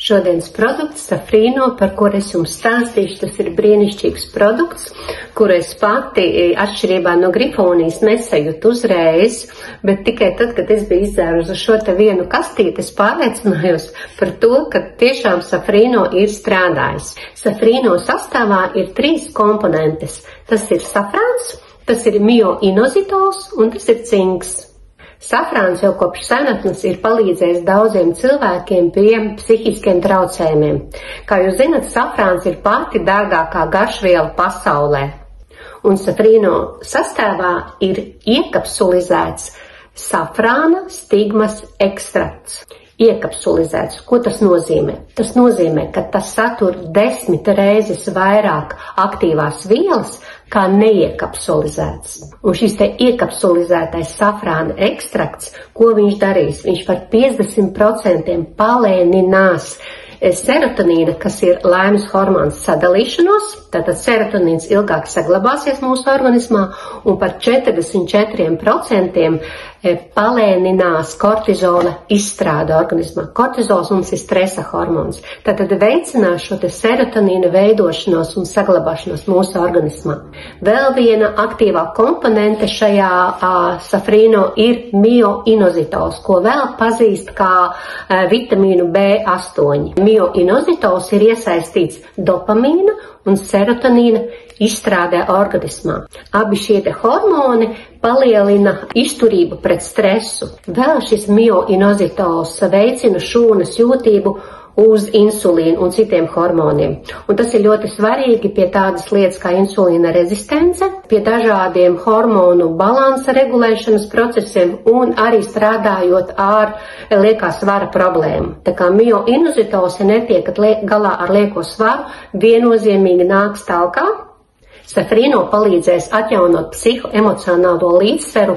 Šodienas produkts Safrīno, par kur es jums stāstīšu, tas ir brīnišķīgs produkts, kuru es pati atšķirībā no grifonijas nesajūtu uzreiz, bet tikai tad, kad es biju izdzērusi šo te vienu kastīti, es pārliecinājos par to, ka tiešām Safrīno ir strādājis. Safrīno sastāvā ir trīs komponentes. Tas ir safrāns, tas ir mioinozitols un tas ir cinks. Safrāns jau kopš senatnes ir palīdzējis daudziem cilvēkiem pie psihiskiem traucējumiem. Kā jūs zinat, safrāns ir pati dārgākā garšviela pasaulē. Un safrīno sastāvā ir iekapsulizēts safrāna stigmas ekstrakts iekapsulizēts. Ko tas nozīmē? Tas nozīmē, ka tas satur desmit reizes vairāk aktīvās vielas kā neiekapsulizēts. Un šis te iekapsulizētais safrāna ekstrakts, ko viņš darīs? Viņš par 50% palēninās serotonīna, kas ir laimes hormons sadalīšanos, tātad serotonīns ilgāk saglabāsies mūsu organismā un par 44% e, palēninās kortizola izstrāde organismā. Kortizols mums ir stresa hormons. Tātad veicinās šo te serotonīna veidošanos un saglabāšanos mūsu organismā. Vēl viena aktīvā komponente šajā a, safrīno ir mioinozitols, ko vēl pazīst kā a, vitamīnu B8 mioinozitols ir iesaistīts dopamīna un serotonīna izstrādē organismā. Abi šie hormoni palielina izturību pret stresu. Vēl šis mioinozitols veicina šūnas jūtību uz insulīnu un citiem hormoniem. Un tas ir ļoti svarīgi pie tādas lietas kā insulīna rezistence, pie dažādiem hormonu balansa regulēšanas procesiem un arī strādājot ar liekā svara problēmu. Tā kā mioinuzitols, ja netiekat galā ar lieko svaru, viennozīmīgi nāks talkā, Safrīno palīdzēs atjaunot psihoemocionālo līdzsveru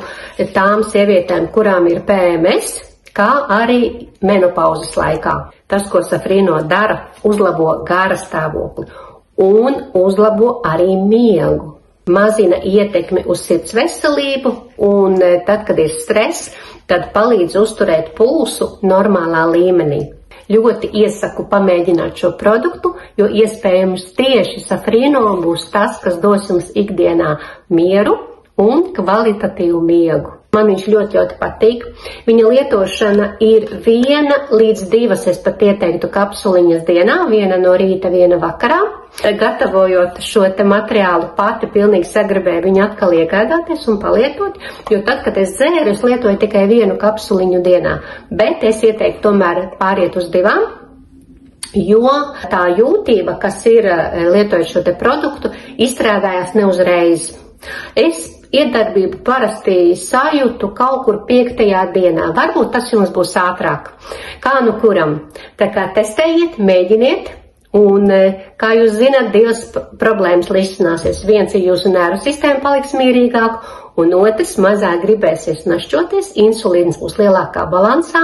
tām sievietēm, kurām ir PMS, kā arī menopauzes laikā. Tas, ko safrīno dara, uzlabo gara stāvokli un uzlabo arī miegu. Mazina ietekmi uz sirds veselību, un e, tad, kad ir stress, tad palīdz uzturēt pulsu normālā līmenī. Ļoti iesaku pamēģināt šo produktu, jo iespējams tieši safrīno būs tas, kas dos jums ikdienā mieru un kvalitatīvu miegu. Man viņš ļoti, ļoti patīk. Viņa lietošana ir viena līdz divas, es pat ieteiktu, kapsuliņas dienā, viena no rīta, viena vakarā. Gatavojot šo te materiālu pati pilnīgi sagribēju viņu atkal iegādāties un palietot, jo tad, kad es dzēru, es lietoju tikai vienu kapsuliņu dienā, bet es ieteiktu tomēr pāriet uz divām, jo tā jūtība, kas ir eh, lietojot šo te produktu, izstrādājās neuzreiz. Es iedarbību parasti sajūtu kaut kur piektajā dienā. Varbūt tas jums būs ātrāk. Kā nu kuram? Tā kā testējiet, mēģiniet. Un, e, kā jūs zināt, divas problēmas risināsies. Viens ir jūsu nervu sistēma paliks mierīgāk, un otrs mazāk gribēsies našķoties, insulīns būs lielākā balansā,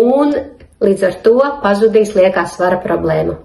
un līdz ar to pazudīs liekā svara problēma.